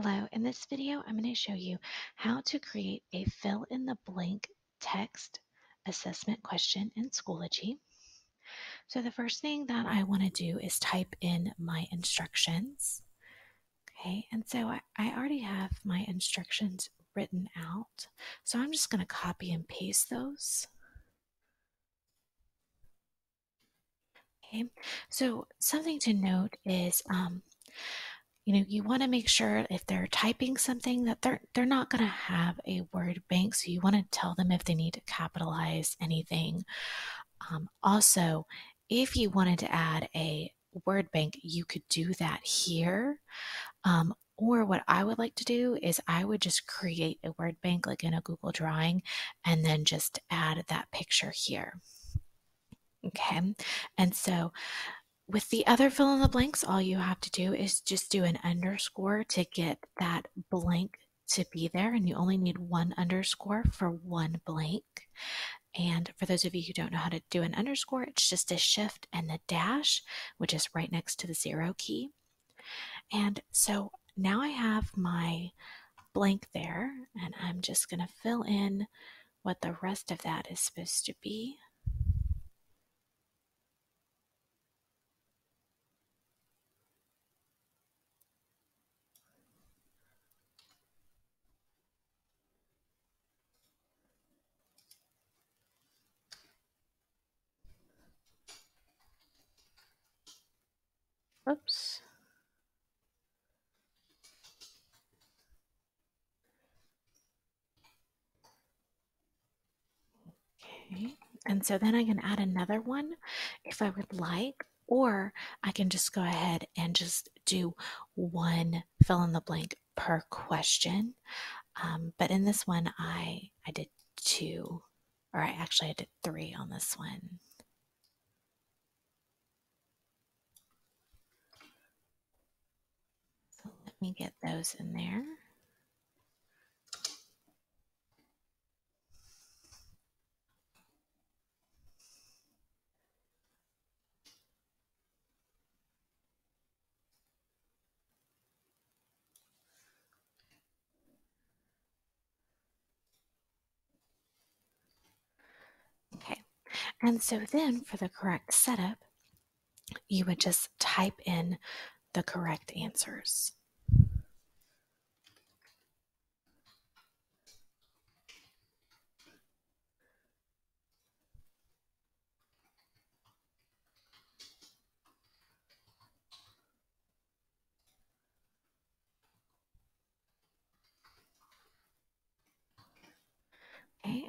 Hello, in this video, I'm going to show you how to create a fill in the blank text assessment question in Schoology. So the first thing that I want to do is type in my instructions. Okay, and so I, I already have my instructions written out. So I'm just going to copy and paste those. Okay, so something to note is um, you know, you want to make sure if they're typing something that they're they're not going to have a word bank. So you want to tell them if they need to capitalize anything. Um, also, if you wanted to add a word bank, you could do that here. Um, or what I would like to do is I would just create a word bank like in a Google Drawing and then just add that picture here. Okay, and so with the other fill in the blanks, all you have to do is just do an underscore to get that blank to be there, and you only need one underscore for one blank. And for those of you who don't know how to do an underscore, it's just a shift and the dash, which is right next to the zero key. And so now I have my blank there, and I'm just going to fill in what the rest of that is supposed to be. Oops. Okay, and so then I can add another one if I would like, or I can just go ahead and just do one fill in the blank per question. Um, but in this one, I, I did two, or I actually I did three on this one. So let me get those in there. Okay, and so then for the correct setup, you would just type in the correct answers.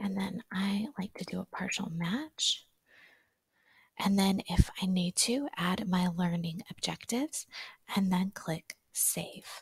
And then I like to do a partial match. And then if I need to, add my learning objectives and then click save.